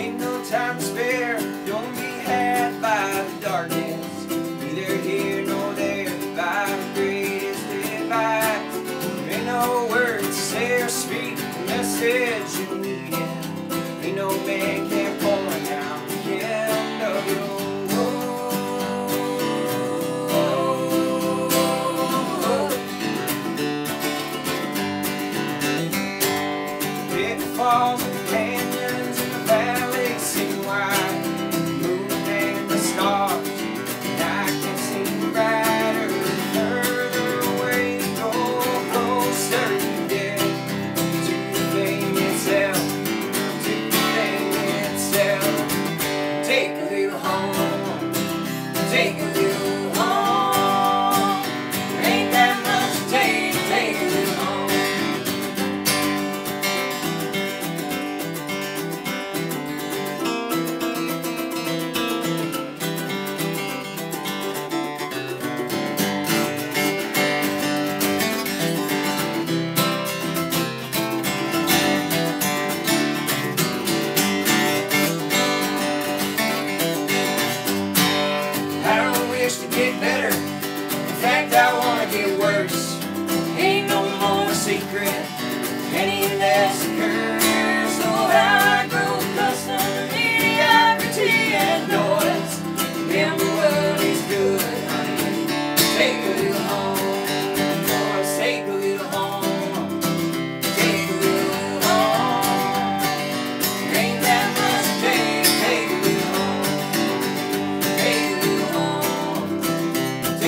Ain't no time to spare, don't be had by the darkness. Neither here nor there by the greatest divide. There ain't no words to say or speak the message you need. Ain't no man can pull point down the end of your Falls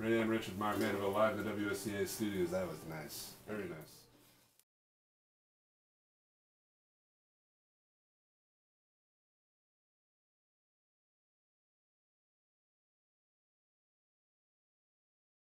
Raianne Richards Mark Mandeville live in the WSCA studios. That was nice. Very nice.